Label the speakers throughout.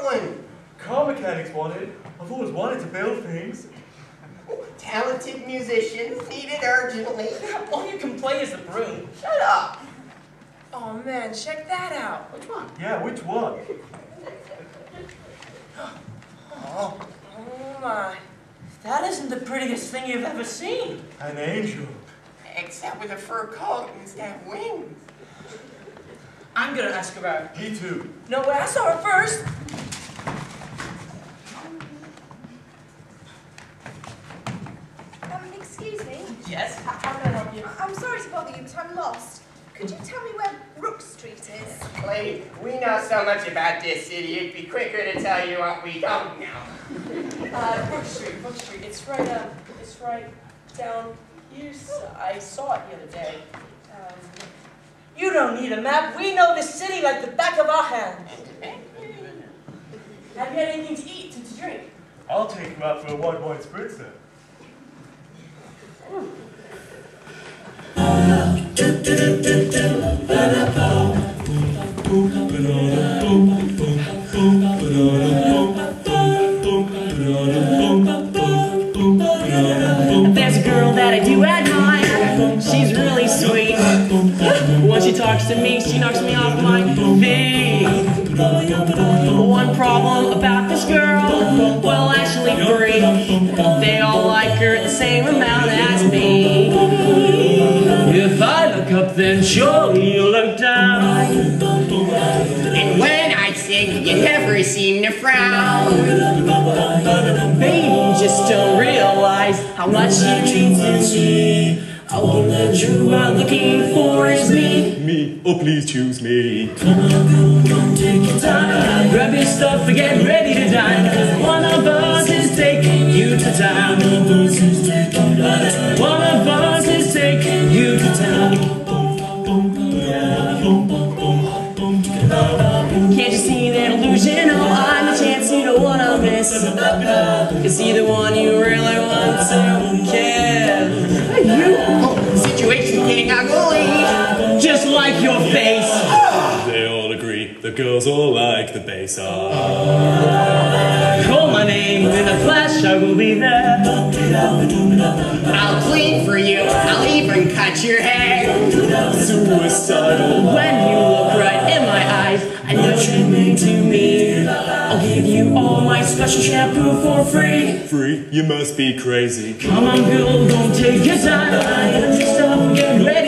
Speaker 1: Portland.
Speaker 2: Car mechanics wanted. I've always wanted to build things.
Speaker 1: Talented musicians needed urgently.
Speaker 3: All you can play is the broom.
Speaker 1: Shut up.
Speaker 3: Oh man, check that out.
Speaker 1: Which one?
Speaker 2: Yeah, which one?
Speaker 3: Oh, oh my. That isn't the prettiest thing you've ever seen.
Speaker 2: An angel.
Speaker 1: Except with a fur coat instead of wings.
Speaker 3: I'm gonna ask her out.
Speaker 2: Me too.
Speaker 3: No, wait, I saw her first.
Speaker 4: Um, excuse me.
Speaker 3: Yes, how, how can I help you?
Speaker 4: I'm sorry to bother you, but I'm lost. Could you tell me where Brook Street is?
Speaker 1: Clay, we know so much about this city, it'd be quicker to tell you what we don't know.
Speaker 3: Uh, Brook Street, Brook Street. It's right, uh, it's right down here. I saw it the other day. Um, you don't need a map. We know this city like the back of our hands. Have you had anything to eat, to, to drink?
Speaker 2: I'll take you out for a white wine spritzer.
Speaker 5: There's a girl that I do admire. She's really sweet. When she talks to me, she knocks me off my feet. One problem about this girl, well, actually three. They all like her the same amount as me. Look up, then surely you'll look down.
Speaker 1: And when I sing, you never seem to frown.
Speaker 5: Baby, you just don't realize how much you mean to me. Oh, the true I'm looking for is me.
Speaker 2: Me, oh please choose me.
Speaker 5: Come take your time. Grab your stuff and get ready to Cause either one you really want to kiss.
Speaker 1: You, oh, situation getting ugly.
Speaker 5: Just like your face.
Speaker 2: They all agree. The girls all like the bass. Ah.
Speaker 5: Call my name in a flash, I will be there.
Speaker 1: I'll clean for you. I'll even cut your hair.
Speaker 2: Suicidal.
Speaker 5: When you special shampoo for free.
Speaker 2: Free, you must be crazy.
Speaker 5: Come on, girl, don't take your time. Get your stuff and get ready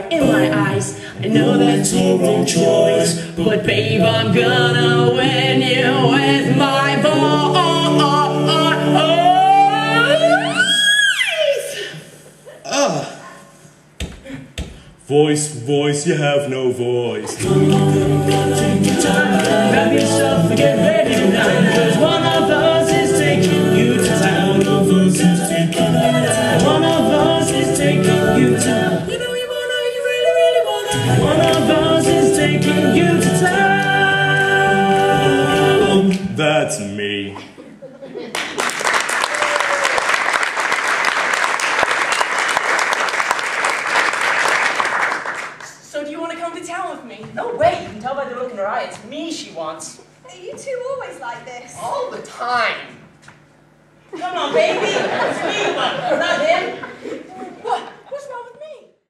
Speaker 5: right in my eyes, I know that's your wrong choice. But babe, I'm gonna win you with my voice. Ah.
Speaker 2: Voice, voice, you have no voice.
Speaker 5: Grab yourself and get ready to dine. Cause one
Speaker 2: That's me.
Speaker 3: So do you want to come to town with me? No way. You can tell by the look in her eye. It's me she wants.
Speaker 4: Are you two always like this?
Speaker 1: All the time.
Speaker 3: Come on, baby. It's me, but not him.